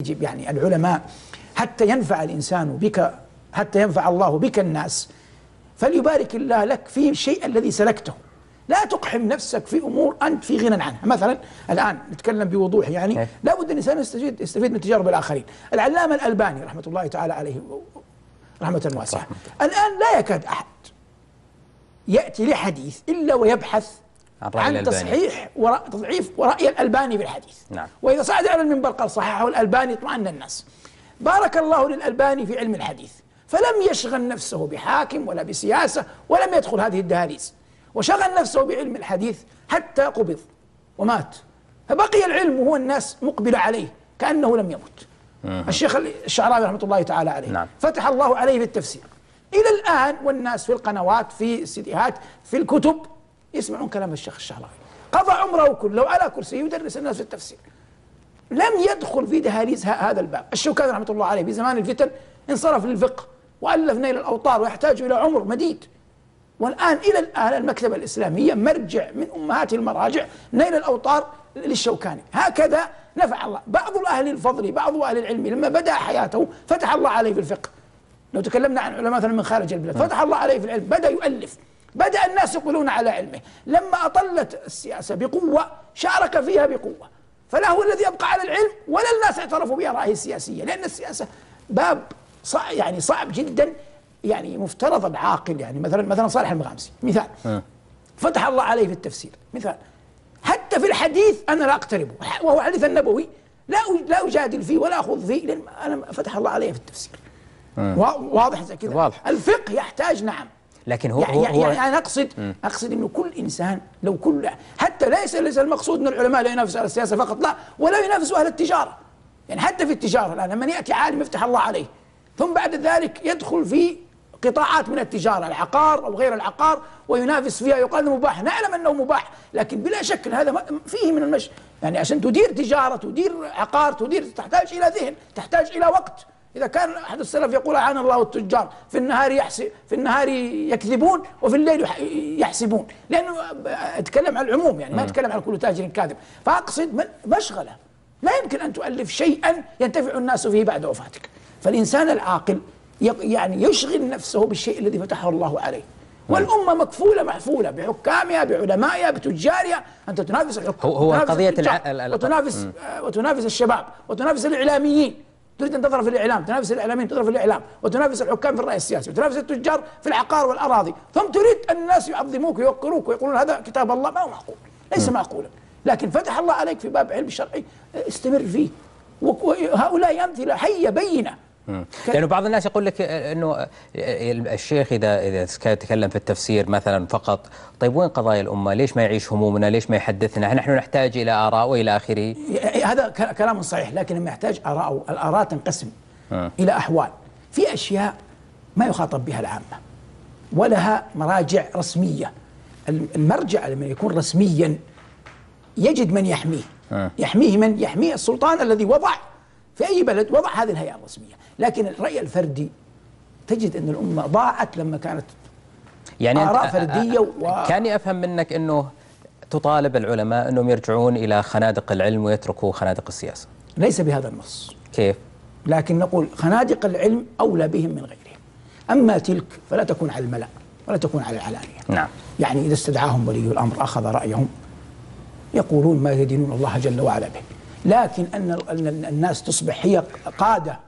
يجب يعني العلماء حتى ينفع الإنسان بك حتى ينفع الله بك الناس فليبارك الله لك في الشيء الذي سلكته. لا تقحم نفسك في أمور أنت في غنى عنها، مثلا الآن نتكلم بوضوح يعني إيه. لابد أن الإنسان يستفيد يستفيد من تجارب الآخرين، العلامة الألباني رحمة الله تعالى عليه رحمة واسعة، الآن لا يكاد أحد يأتي لحديث إلا ويبحث عن رأي عن. تصحيح ورأ تضعيف ورأي الألباني في الحديث. نعم. وإذا صعد على المنبر قال صححه الألباني اطمأن الناس. بارك الله للألباني في علم الحديث. فلم يشغل نفسه بحاكم ولا بسياسة ولم يدخل هذه الدهاليز. وشغل نفسه بعلم الحديث حتى قبض ومات. فبقي العلم وهو الناس مقبلة عليه كأنه لم يمت. الشيخ الشعراوي رحمة الله تعالى عليه. نعم. فتح الله عليه في التفسير إلى الآن والناس في القنوات في السيديهات في الكتب يسمعون كلام الشيخ الشعراوي قضى عمره كله على كرسي يدرس الناس في التفسير. لم يدخل في دهاليز هذا الباب. الشوكاني رحمة الله عليه في زمان الفتن انصرف للفقه وألف نيل الأوطار ويحتاج إلى عمر مديد. والآن إلى الآن المكتبة الإسلامية مرجع من أمهات المراجع نيل الأوطار للشوكاني هكذا نفع الله. بعض الأهل الفضل بعض أهل العلم لما بدأ حياته فتح الله عليه في الفقه. لو تكلمنا عن علماء مثلا من خارج البلاد فتح الله عليه في العلم بدأ يؤلف. بدأ الناس يقبلون على علمه. لما أطلت السياسة بقوة شارك فيها بقوة. فلا هو الذي يبقى على العلم ولا الناس اعترفوا بآرائه السياسية. لأن السياسة باب صعب يعني صعب جدا يعني مفترض العاقل يعني مثلا مثلا صالح المغامسي. مثال. فتح الله عليه في التفسير. مثال. حتى في الحديث أنا لا أقتربه. وهو حديث النبوي. لا لا أجادل فيه ولا أخوض فيه لأن أنا فتح الله علي في التفسير. وا- واضح زي كذا. واضح. الفقه يحتاج نعم. لكن هو يعني, هو, يعني, هو يعني أنا اقصد أقصد إنه كل إنسان لو كل حتى ليس ليس المقصود إن العلماء لا ينافسوا على السياسة فقط لا ولا ينافسوا أهل التجارة. يعني حتى في التجارة الآن لما يأتي عالم يفتح الله عليه ثم بعد ذلك يدخل في قطاعات من التجارة العقار أو غير العقار وينافس فيها يقال مباح. نعلم إنه مباح لكن بلا شك هذا فيه من المش يعني عشان تدير تجارة تدير عقار تدير تحتاج إلى ذهن تحتاج إلى وقت. إذا كان أحد السلف يقول أعان الله التجار في النهار يحسب في النهار يكذبون وفي الليل يح- يحسبون. لأنه أتكلم عن العموم يعني ما أتكلم عن كل تاجر كاذب. فأقصد مشغلة. لا يمكن أن تؤلف شيئا ينتفع الناس فيه بعد وفاتك. فالإنسان العاقل يعني يشغل نفسه بالشيء الذي فتحه الله عليه. والأمة مكفولة محفولة بحكامها بعلمائها بتجارها. أنت تنافس الحكام هو- هو وتنافس قضية الع- ال- ال- وتنافس آه، وتنافس الشباب. وتنافس الإعلاميين. تريد أن تظهر في الإعلام تنافس الإعلاميين تظهر في الإعلام وتنافس الحكام في الراي السياسي وتنافس التجار في العقار والأراضي ثم تريد أن الناس يعظموك ويوقروك ويقولون هذا كتاب الله ما هو معقول؟ ليس معقولا. لكن فتح الله عليك في باب علم الشرعي استمر فيه. وهؤلاء أمثلة حية بينة. لأنه بعض الناس يقول لك إنه الشيخ إذا إذا كان يتكلم في التفسير مثلا فقط طيب وين قضايا الأمة؟ ليش ما يعيش همومنا؟ ليش ما يحدثنا؟ نحن نحتاج إلى آراء وإلى آخره. هذا كلام صحيح لكن لما يحتاج آراء الآراء تنقسم إلى أحوال في أشياء ما يخاطب بها العامة ولها مراجع رسمية الم- المرجع لما يكون رسميا يجد من يحميه يحميه من يحميه السلطان الذي وضع في أي بلد وضع هذه الهيئة الرسمية لكن الرأي الفردي تجد أن الأمة ضاعت لما كانت يعني آراء فردية و- كاني افهم منك أنه تطالب العلماء أنهم يرجعون إلى خنادق العلم ويتركوا خنادق السياسة. ليس بهذا النص كيف؟ لكن نقول خنادق العلم أولى بهم من غيرهم أما تلك فلا تكون على الملأ ولا تكون على العلانية نعم. يعني إذا استدعاهم ولي الأمر أخذ رأيهم يقولون ما يدينون الله جل وعلا به لكن أن الناس تصبح هي قادة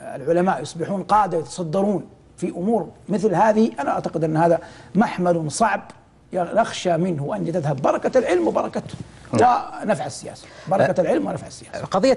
العلماء يصبحون قادة يتصدرون في أمور مثل هذه. أنا أعتقد أن هذا محمل صعب نخشى منه أن تذهب. بركة العلم وبركة ونفع السياسة. بركة العلم ونفع السياسة. قضية